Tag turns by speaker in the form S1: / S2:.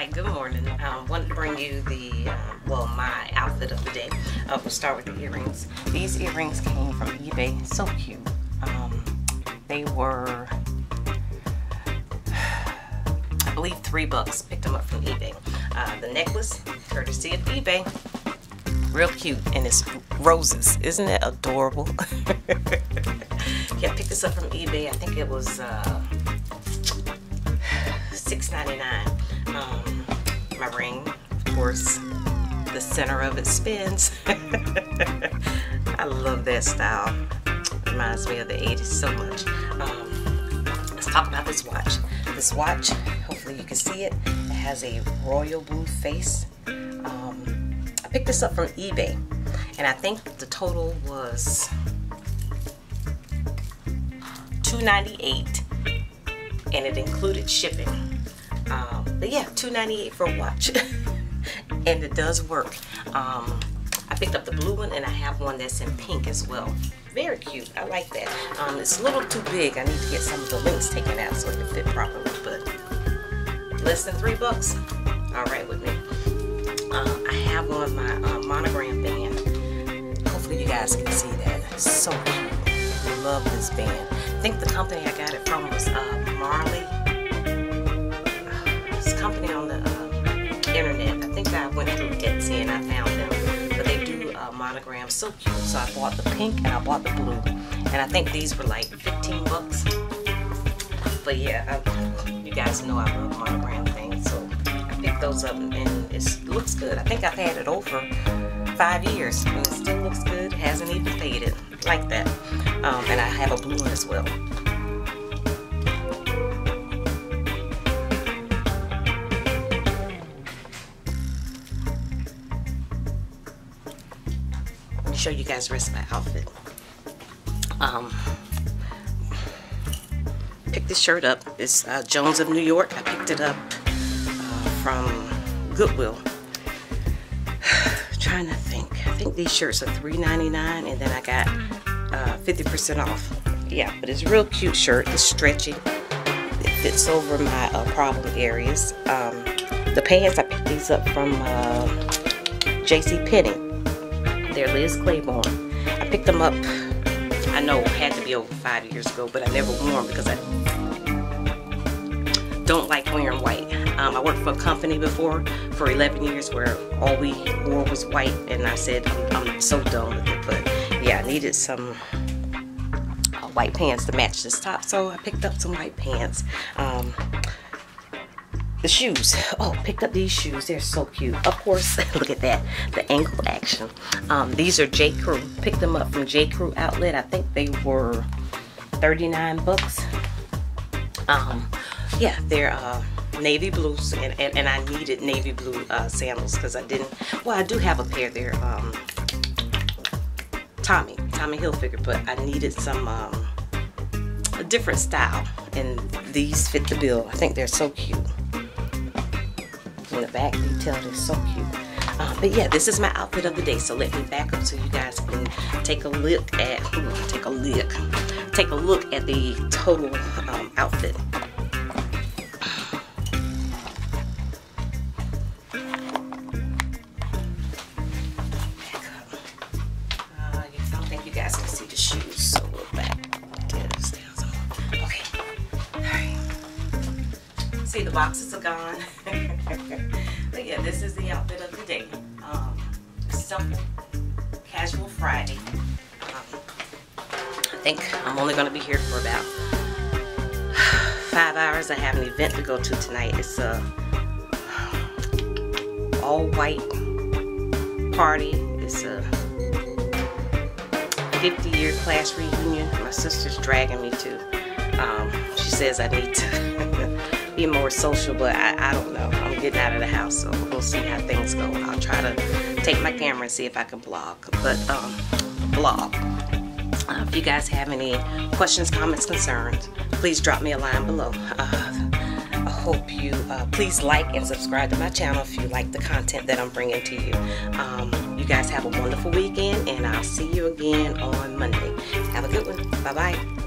S1: right, good morning. I um, wanted to bring you the, uh, well, my outfit of the day. Uh, we'll start with the earrings. These earrings came from eBay, so cute. Um, they were, I believe, three bucks. Picked them up from eBay. Uh, the necklace, courtesy of eBay. Real cute, and it's roses. Isn't it adorable? yeah, picked this up from eBay. I think it was uh, $6.99. My ring, of course, the center of it spins. I love that style. Reminds me of the 80s so much. Um, let's talk about this watch. This watch, hopefully you can see it, it has a royal blue face. Um, I picked this up from eBay, and I think the total was 298 and it included shipping. But yeah, $2.98 for a watch. and it does work. Um, I picked up the blue one and I have one that's in pink as well. Very cute. I like that. Um, it's a little too big. I need to get some of the links taken out so it can fit properly. But less than three bucks. All right with me. Uh, I have on my uh, monogram band. Hopefully you guys can see that. So cute. I love this band. I think the company I got it from was uh, Marley company on the uh, internet. I think I went through Etsy and I found them. But they do uh, monograms so cute. So I bought the pink and I bought the blue. And I think these were like 15 bucks. But yeah, I, you guys know I love monogram things. So I picked those up and it looks good. I think I've had it over five years and it still looks good. Hasn't even faded like that. Um, and I have a blue one as well. Show you guys the rest of my outfit. Um, picked this shirt up. It's uh, Jones of New York. I picked it up uh, from Goodwill. trying to think. I think these shirts are $3.99 and then I got 50% uh, off. Yeah, but it's a real cute shirt. It's stretchy. It fits over my uh, problem areas. Um, the pants, I picked these up from uh, J.C. Penney they're Liz Claiborne. I picked them up, I know, had to be over five years ago, but I never wore them because I don't like wearing white. Um, I worked for a company before for 11 years where all we wore was white, and I said, I'm, I'm so done with it. But yeah, I needed some uh, white pants to match this top, so I picked up some white pants. Um, the shoes. Oh, picked up these shoes. They're so cute. Of course, look at that. The ankle action. Um, these are J. Crew. Picked them up from J. Crew outlet. I think they were 39 bucks. Um, yeah, they're uh, navy blues. And, and, and, I needed navy blue uh, sandals because I didn't. Well, I do have a pair there. Um, Tommy. Tommy Hilfiger. But I needed some... Um, a different style and these fit the bill. I think they're so cute in the back detail is so cute. Um, but yeah, this is my outfit of the day. So let me back up so you guys can take a look at, ooh, take a look, take a look at the total um, outfit. Back. Uh I don't think you guys can see the shoes, so we'll back down stage on. Okay. See, the boxes are gone. yeah, this is the outfit of the day. Um, simple, casual Friday. Um, I think I'm only going to be here for about five hours. I have an event to go to tonight. It's a all white party. It's a 50 year class reunion. My sister's dragging me to. Um, she says I need to be more social, but I, I don't know. I'm getting out of the house, so we'll see how things go. I'll try to take my camera and see if I can blog, but um, blog. Uh, if you guys have any questions, comments, concerns, please drop me a line below. Uh, I hope you uh, please like and subscribe to my channel if you like the content that I'm bringing to you. Um, you guys have a wonderful weekend, and I'll see you again on Monday. Have a good one. Bye-bye.